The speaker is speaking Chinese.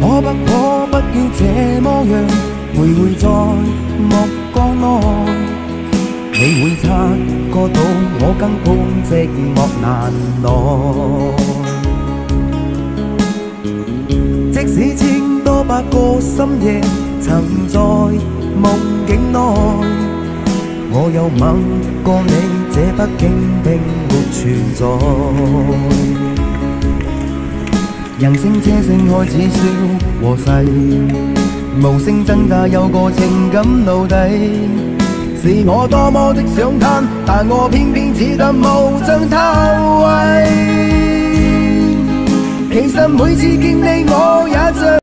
可不可不要这么样，徘徊在目光内。你会察觉到我更碰寂寞难耐。即使千多百个深夜曾在梦境内，我又吻过你，这毕竟并没存在。人声车声开始消和逝，无声挣扎有个情感奴隶。是我多么的想贪，但我偏偏只得无尽叹谓。其实每次见你，我也醉。